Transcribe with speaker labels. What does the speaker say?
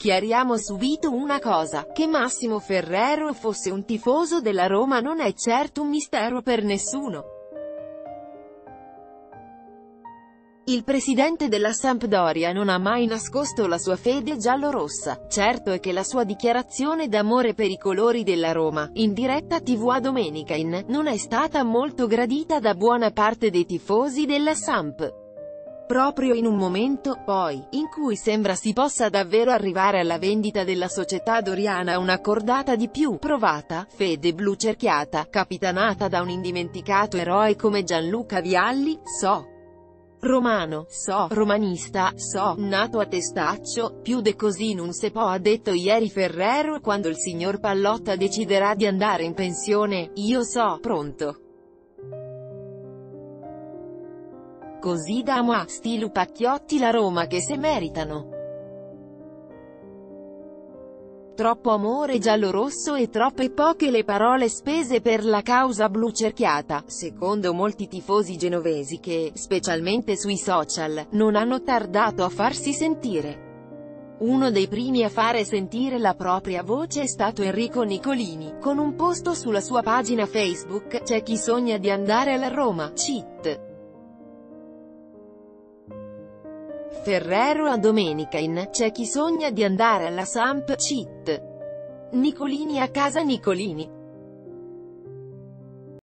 Speaker 1: Chiariamo subito una cosa, che Massimo Ferrero fosse un tifoso della Roma non è certo un mistero per nessuno. Il presidente della Sampdoria non ha mai nascosto la sua fede giallorossa, certo è che la sua dichiarazione d'amore per i colori della Roma, in diretta tv a Domenica in, non è stata molto gradita da buona parte dei tifosi della Samp. Proprio in un momento, poi, in cui sembra si possa davvero arrivare alla vendita della società doriana una cordata di più provata, fede blu cerchiata, capitanata da un indimenticato eroe come Gianluca Vialli, so. Romano, so, romanista, so, nato a Testaccio, più de così non se può ha detto ieri Ferrero quando il signor Pallotta deciderà di andare in pensione, io so, pronto. Così damo a Stilu Pacchiotti la Roma che se meritano. Troppo amore giallo-rosso e troppe poche le parole spese per la causa blu cerchiata, secondo molti tifosi genovesi che, specialmente sui social, non hanno tardato a farsi sentire. Uno dei primi a fare sentire la propria voce è stato Enrico Nicolini, con un post sulla sua pagina Facebook, c'è chi sogna di andare alla Roma, cheat. Ferrero a domenica in C'è chi sogna di andare alla Samp, cheat. Nicolini a casa Nicolini.